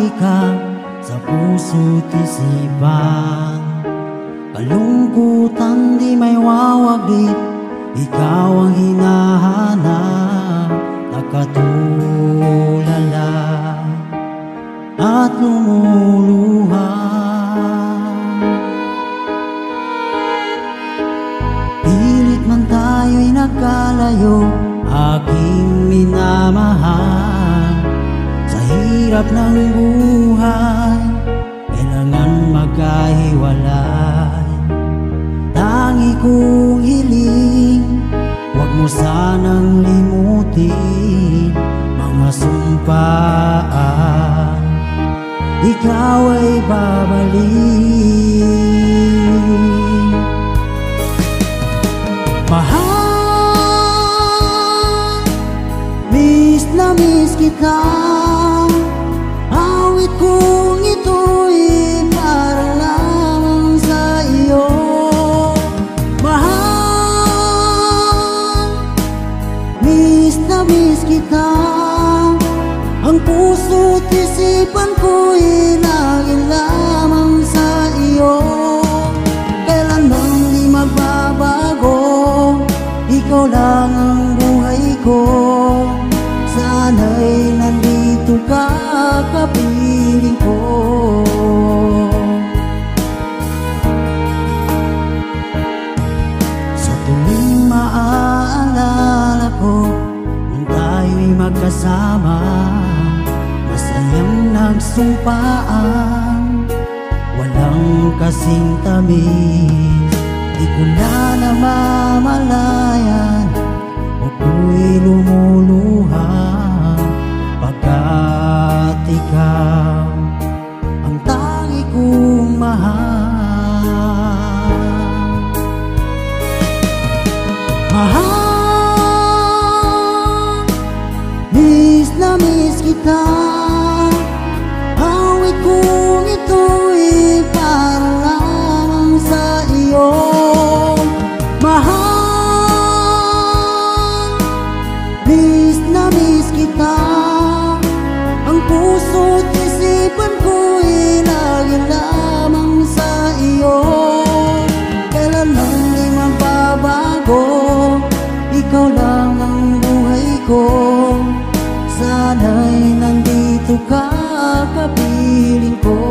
lagi ka Sa puso't isipan. Kalungkutan di may wawaglit Ikaw ang hinahanap Nakatulala At lumuluha. Pilit man tayo'y nagkalayo Aking minamahal hirap ng buhay. Kailangan magkahiwalay. Tangi kong hiling Huwag mo sanang limutin Mga sumpaan. Ikaw ay babalik. Mahal Miss na miss kita Awit ito'y para lamang sa iyo Mahal Miss na miss kita. Ang puso't isipan ko'y laging sa iyo Kailanman di magbabago Ikaw lang ang buhay ko magkasama Masayang nagsumpaan. Walang kasing tamis Di ko na namamalayan. Ako'y lumuluha Pagkat ikaw Ang tangi kong mahal. Mahal kita. Awit kong ito'y para lamang sa iyo. Mahal Miss na miss kita. Ang puso't isipan ko'y lagi lamang sa iyo nandito ka kapiling ko